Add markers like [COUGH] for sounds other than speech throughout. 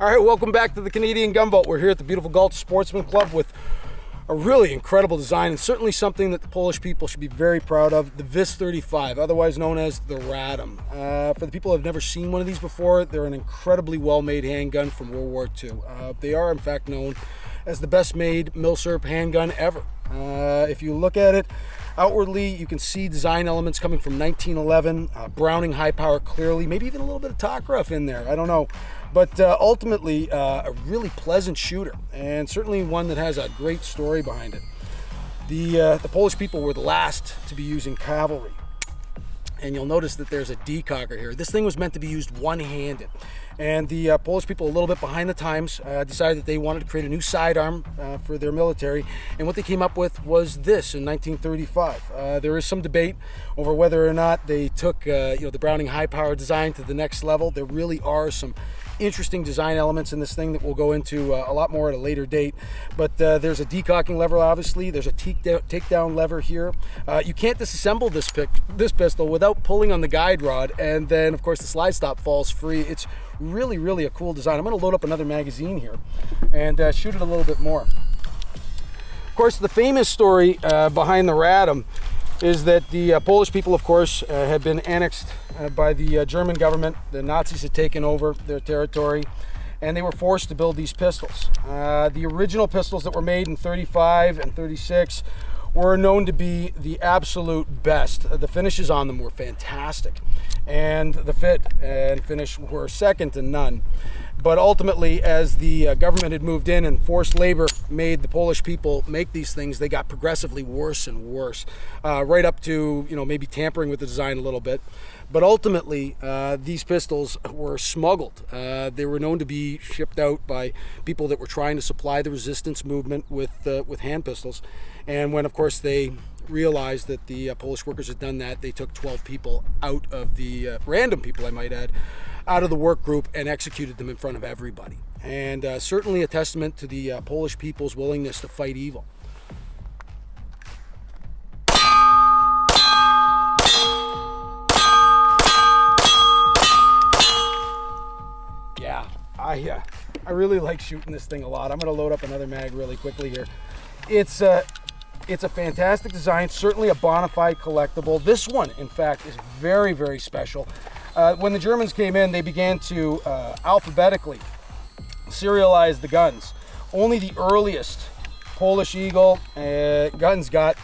All right, welcome back to the Canadian Gun Vault. We're here at the beautiful Gulch Sportsman Club with a really incredible design and certainly something that the Polish people should be very proud of, the VIS 35, otherwise known as the Radom. Uh, for the people who have never seen one of these before, they're an incredibly well-made handgun from World War II. Uh, they are in fact known as the best made Milsurp handgun ever. Uh, if you look at it, Outwardly, you can see design elements coming from 1911, uh, Browning high power clearly, maybe even a little bit of Tokarev in there, I don't know. But uh, ultimately, uh, a really pleasant shooter, and certainly one that has a great story behind it. The, uh, the Polish people were the last to be using cavalry and you'll notice that there's a decocker here. This thing was meant to be used one-handed. And the uh, Polish people, a little bit behind the times, uh, decided that they wanted to create a new sidearm uh, for their military. And what they came up with was this in 1935. Uh, there is some debate over whether or not they took uh, you know, the Browning high-power design to the next level. There really are some interesting design elements in this thing that we'll go into uh, a lot more at a later date. But uh, there's a decocking lever, obviously. There's a takedown lever here. Uh, you can't disassemble this, pick this pistol without pulling on the guide rod. And then, of course, the slide stop falls free. It's really, really a cool design. I'm going to load up another magazine here and uh, shoot it a little bit more. Of course, the famous story uh, behind the Radom is that the uh, Polish people, of course, uh, had been annexed uh, by the uh, German government. The Nazis had taken over their territory and they were forced to build these pistols. Uh, the original pistols that were made in 35 and 36 were known to be the absolute best. Uh, the finishes on them were fantastic and the fit and finish were second to none. But ultimately, as the uh, government had moved in and forced labor made the Polish people make these things, they got progressively worse and worse, uh, right up to you know maybe tampering with the design a little bit. But ultimately, uh, these pistols were smuggled. Uh, they were known to be shipped out by people that were trying to supply the resistance movement with uh, with hand pistols. And when, of course, they realized that the uh, Polish workers had done that, they took 12 people out of the random people, I might add out of the work group and executed them in front of everybody. And uh, certainly a testament to the uh, Polish people's willingness to fight evil. Yeah, I, uh, I really like shooting this thing a lot. I'm going to load up another mag really quickly here. It's uh, it's a fantastic design, certainly a bona fide collectible. This one, in fact, is very, very special. Uh, when the Germans came in, they began to uh, alphabetically serialize the guns. Only the earliest Polish Eagle uh, guns got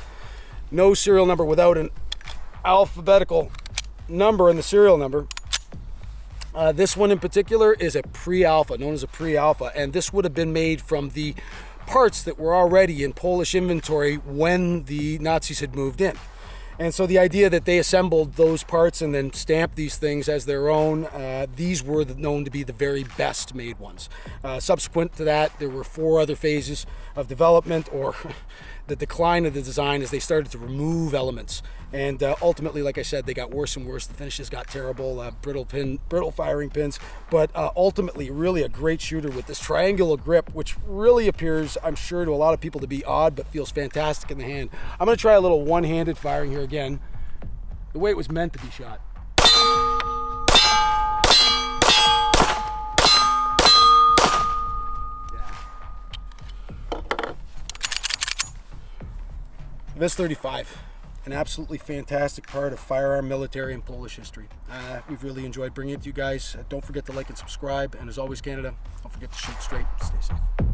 no serial number without an alphabetical number in the serial number. Uh, this one in particular is a pre-alpha, known as a pre-alpha, and this would have been made from the parts that were already in Polish inventory when the Nazis had moved in. And so the idea that they assembled those parts and then stamped these things as their own, uh, these were known to be the very best made ones. Uh, subsequent to that, there were four other phases of development or [LAUGHS] the decline of the design as they started to remove elements. And uh, ultimately, like I said, they got worse and worse. The finishes got terrible, uh, brittle pin, brittle firing pins. But uh, ultimately, really a great shooter with this triangular grip, which really appears, I'm sure, to a lot of people to be odd, but feels fantastic in the hand. I'm going to try a little one-handed firing here again, the way it was meant to be shot. VIS 35, an absolutely fantastic part of firearm military and Polish history. Uh, we've really enjoyed bringing it to you guys. Uh, don't forget to like and subscribe. And as always, Canada, don't forget to shoot straight. Stay safe.